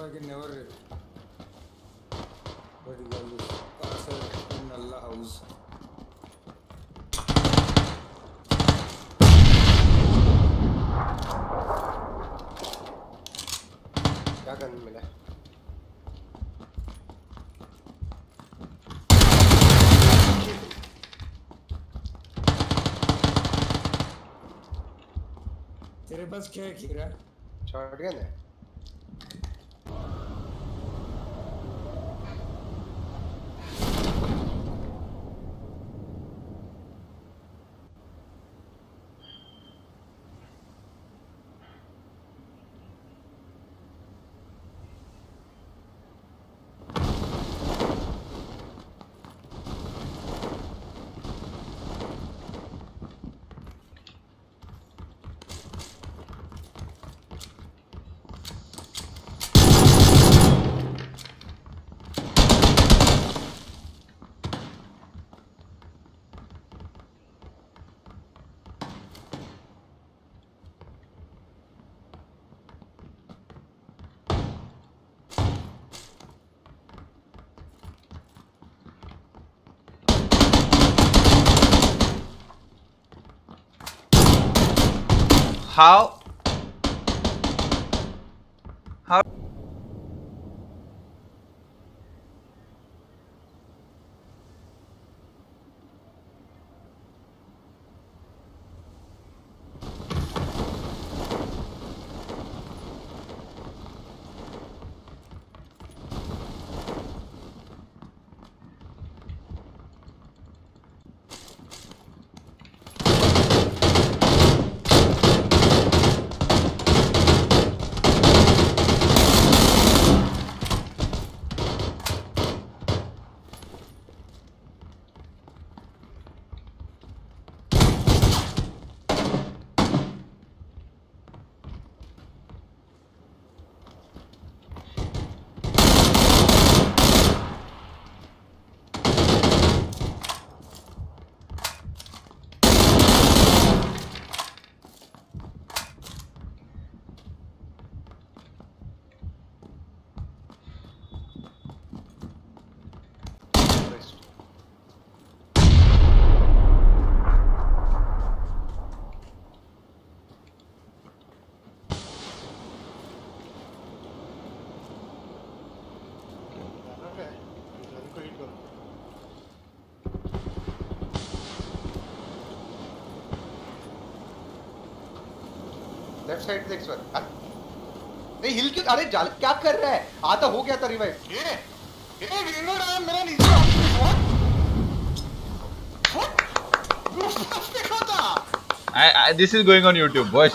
I can never what do you call this castle in Allah house. क्या gun मिला तेरे पास क्या है कीरा शॉटगन है 好。लेफ़्ट साइड देख सर। नहीं हिल क्यों अरे जाल क्या कर रहा है? आता हो गया था रिवाइव ये ये रिंगो रहा है। मेरा नीचे what what this is going on YouTube, boys.